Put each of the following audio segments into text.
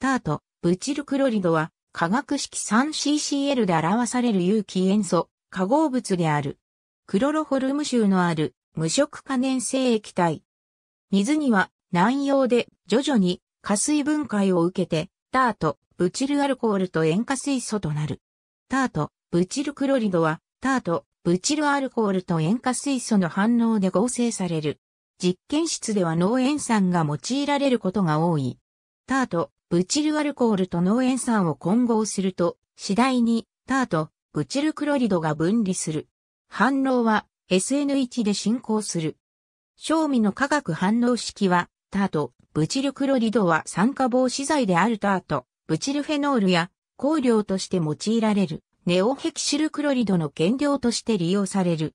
タート、ブチルクロリドは化学式 3CCl で表される有機塩素、化合物である。クロロホルム臭のある無色可燃性液体。水には南洋で徐々に加水分解を受けて、タート、ブチルアルコールと塩化水素となる。タート、ブチルクロリドは、タート、ブチルアルコールと塩化水素の反応で合成される。実験室では濃塩酸が用いられることが多い。タート、ブチルアルコールと濃塩酸を混合すると、次第に、タート、ブチルクロリドが分離する。反応は SN1 で進行する。正味の化学反応式は、タート、ブチルクロリドは酸化防止剤であるタート、ブチルフェノールや香料として用いられるネオヘキシルクロリドの原料として利用される。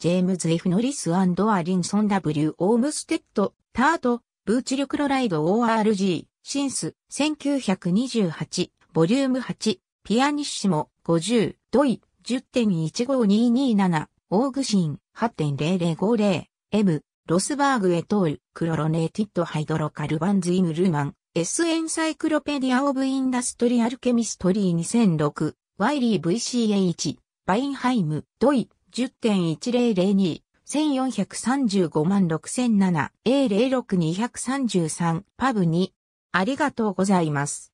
ジェームズ・ F・ ノリスアリンソン・ W・ オームステッド、タート、ブーチルクロライド ORG、シンス、1928、ボリューム8、ピアニッシモ、50、ドイ、10.15227、オーグシン、8.0050、M、ロスバーグエトール、クロロネーティッドハイドロカルバンズイムルーマン、S エンサイクロペディアオブインダストリアルケミストリー2006、ワイリー VCH、バインハイム、ドイ、10.1002、1435万6007、A06233、パブ2。ありがとうございます。